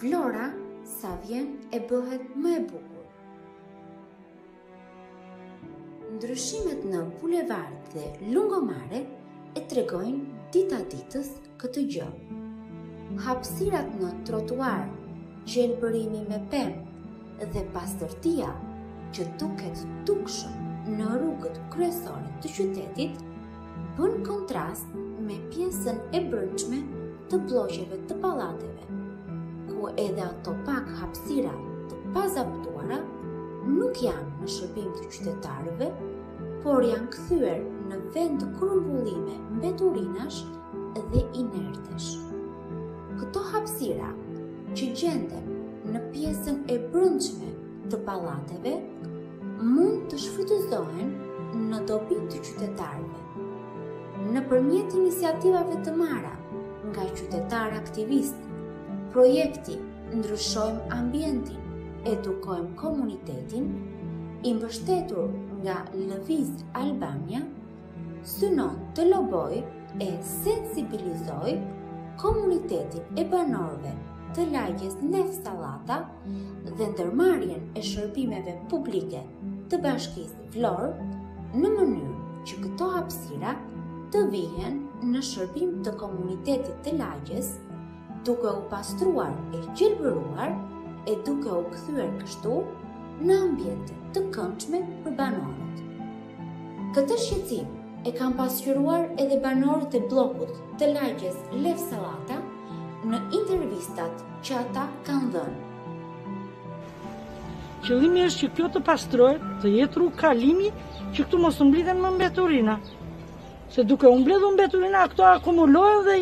Vlora sa vjen e bëhet më e bukur. Ndryshimet në bulevard dhe lungomare e tregojnë dita ditës këtë gjë. Hapsirat në trotuar, gjelbërimi me pemë dhe pastërtia që duket dukshëm në rrugët kryesore të qytetit, bën kontrast me pjesën e brendshme të blloqeve të pallateve, ku edhe ato pak hapësira të pazaptuara nuk janë në shërbim të qytetarëve, por janë kthyer në vendgrumbullime mbeturinash dhe inertesh. Këto hapësira që gjenden në pjesën e brendshme të pallateve mund të shfrytëzohen në dobi të qytetarëve. Nëpërmjet iniciativave të marra nga qytetarë aktivistë, projekti Ndryshojmë ambientin, edukojmë komunitetin, i mbështetur nga Lëviz Albania, synon të lobojë e sensibilizojë komunitetin e banorëve të lagjes Lef Sallata dhe ndërmarrjen e shërbimeve publike të bashkisë Vlorë në mënyrë që këto hapsira të vihen në shërbim të komunitetit të lagjes, duke u pastruar e gjelbëruar e duke u këthyër kështu në ambient të këndshme për banorët. Këtë shqetësim e kanë pasqyruar edhe banorët e bllokut të lagjes Lef Sallata në intervistat që ata kanë dhënë. Qëllimi është që kjo të pastrohet, të jetë rrugë kalimi, që këtu mos të mblidhen më mbeturina. Se duke u mbledhur mbeturina, këto akumulohen dhe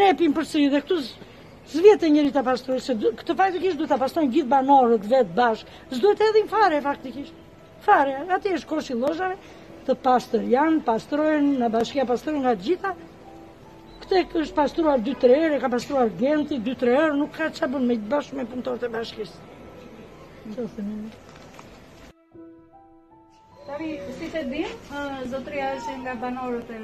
hedhin përsëri dhe këtu s'vjen njeri të pastrojë, se këtë faktikisht do të pastrojnë gjithë banorët vetë bashkë, s'do të hedhin fare faktikisht. Fare, aty është koshi lojave të pastrë, janë pastrojnë në bashkja pastrojnë nga gjitha, Këtu është pastruar dy tre herë, e ka pastruar Genti dy tre herë, nuk ka çfarë bën më bashkë me punëtorët e bashkisë. Tani, siç e dimë, zotëria është nga banorët e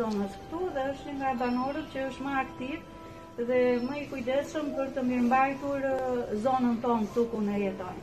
zonës këtu dhe është nga banorët që është më aktiv dhe më i kujdesshëm për të mirëmbajtur zonën tonë këtu ku ne jetojmë.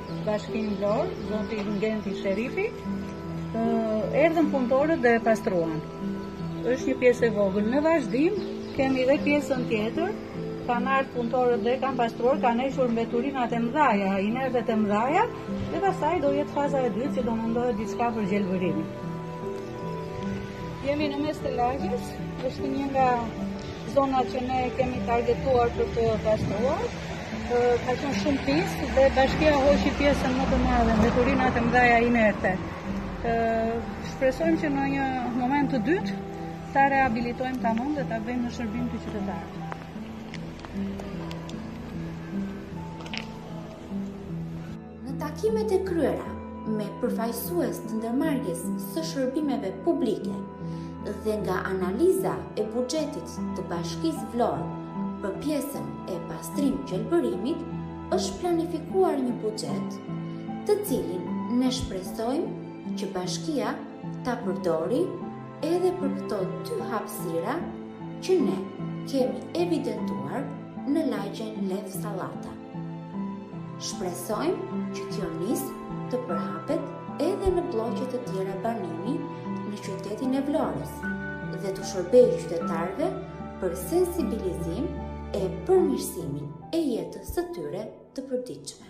Bashkim Vlorë, zoti Genti Sherifi, erdhën punëtorët dhe pastruan. Është një pjesë e vogël. Në vazhdim kemi dhe pjesën tjetër. Kanë ardh punëtorët dhe kanë pastruar, kanë hequr mbeturinat e mdhaja, inertet e mdhaja, dhe pastaj do jetë faza e dytë që do mendohet diçka për gjelbërimin. Jemi në mes të lagjes, është një nga zonat që ne kemi targetuar për të pastruar. Ka qenë shumë pis dhe bashkia hoqi pjesën më të madhe mbeturinat e mdhaja inerte. Shpresojmë që në një moment të dytë ta rehabilitojmë tamam dhe ta bëjmë në shërbim të qytetarëve. Në takimet e kryera me përfaqësues të ndërmarrjes së shërbimeve publike dhe nga analiza e buxhetit të Bashkisë Vlorë për pjesën e pastrim gjelbërimit, është planifikuar një buxhet të cilin ne shpresojmë që bashkia ta përdori edhe për këto dy hapësira që ne kemi evidentuar në lagjen Lef Sallata. Shpresojmë që kjo nismë të përhapet edhe në blloqe të tjera banimi në qytetin e Vlorës dhe t'u shërbejë qytetarëve për sensibilizim e përmirësimin e jetës së tyre të përditshme.